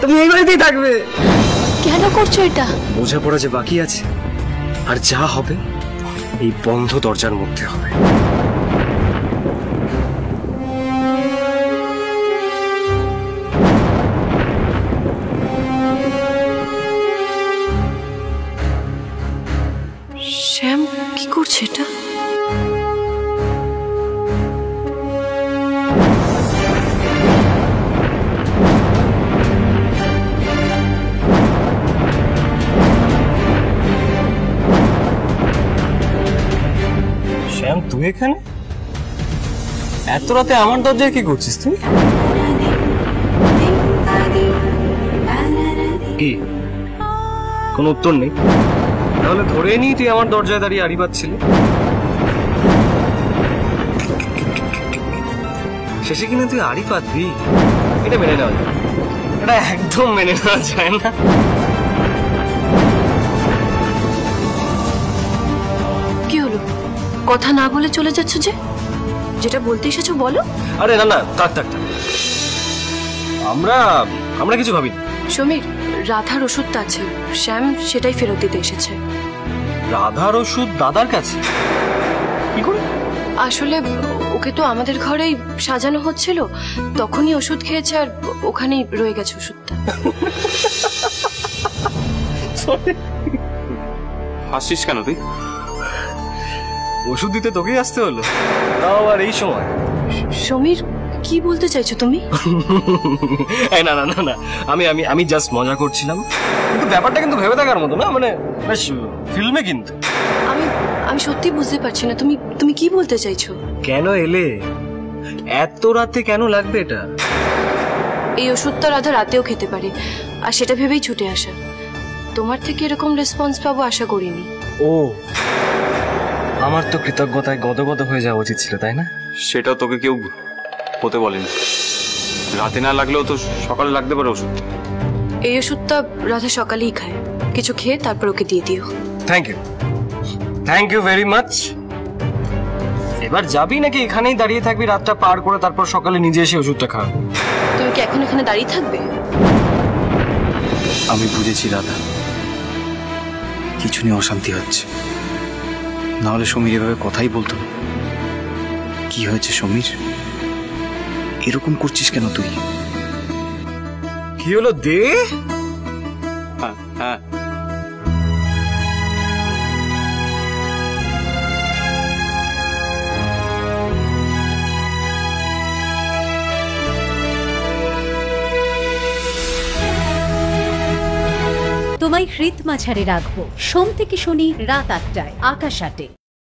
তুমি এই বাড়িতেই থাকবে। কেন করছ এটা? বোঝাপড়া যে বাকি আছে আর যা হবে এই বন্ধ দরজার মধ্যে হবে। শ্যাম কি করছে এটা? শ্যাম তুই এখানে? এত রাতে আমার দরজায় কি করছিস তুই? কি? কোনো উত্তর নেই? তাহলে ধরে নিই তুই আমার দরজায় দাঁড়িয়ে আড়ি পাচ্ছিলি শেষে কিনা তুই আড়ি পাতবি এটা মেনে নেওয়া যায়। এটা একদম মেনে নেওয়া যায় না। কথা না বলে চলে যাচ্ছ যে? যেটা বলতে এসেছ বলো। আরে না না থাক থাক থাক। আমরা আমরা কিছু ভাবি। সমীর রাধার ওষুধটা আছে। শ্যাম সেটাই ফেরত দিতে এসেছে। রাধার ওষুধ দাদার কাছে? কি করে? আসলে ওকে তো আমাদের ঘরেই সাজানো হচ্ছিল। তখনই ওষুধ খেয়েছে আর ওখানেই রয়ে গেছে ওষুধটা। হাসছিস কেন তুই? ওষুধ দিতে তোকেই আসতে হলো। তাও আর এই সময়। সমীর কি বলতে চাইছো তুমি? না না না না। আমি আমি আমি জাস্ট মজা করছিলাম। কিন্তু ব্যাপারটা কিন্তু ভেবে দেখার মতো না মানে বেশ ফিল্মে কিন্তু। আমি আমি সত্যি বুঝতে পারছি না তুমি তুমি কি বলতে চাইছো? কেন এলে? এত রাতে কেন লাগবে এটা? এই ওষুধটা রাধা রাতেও খেতে পারে আর সেটা ভেবেই ছুটে আসা। তোমার থেকে এরকম রেসপন্স পাবো আশা করিনি। ও আমার তো কৃতজ্ঞতায় গদগদ হয়ে যাওয়া উচিত ছিল তাই না? সেটা তোকে কেউ হতে বলেনি রাতে না লাগলেও তো সকালে লাগতে পারে ওষুধ। এই ওষুধটা রাধা সকালেই খায়। কিছু খেয়ে তারপর ওকে দিয়ে দিও। Thank you thank you very much এবার যাবি নাকি এখানেই দাঁড়িয়ে থাকবি রাতটা পার করে তারপর সকালে নিজে এসে ওষুধটা খাওয়াবি তুমি কি এখন এখানে দাঁড়িয়ে থাকবে? আমি বুঝেছি রাধা। কিছু নিয়ে অশান্তি হচ্ছে। নাহলে সমীর এভাবে কথাই বলতো না। কি হয়েছে সমীর? এরকম করছিস কেন তুই? কি হলো দে? হ্যাঁ হ্যাঁ। তোমায় হৃদ মাঝারে রাখব। সোম থেকে শনি রাত আটটায় আকাশ আটে।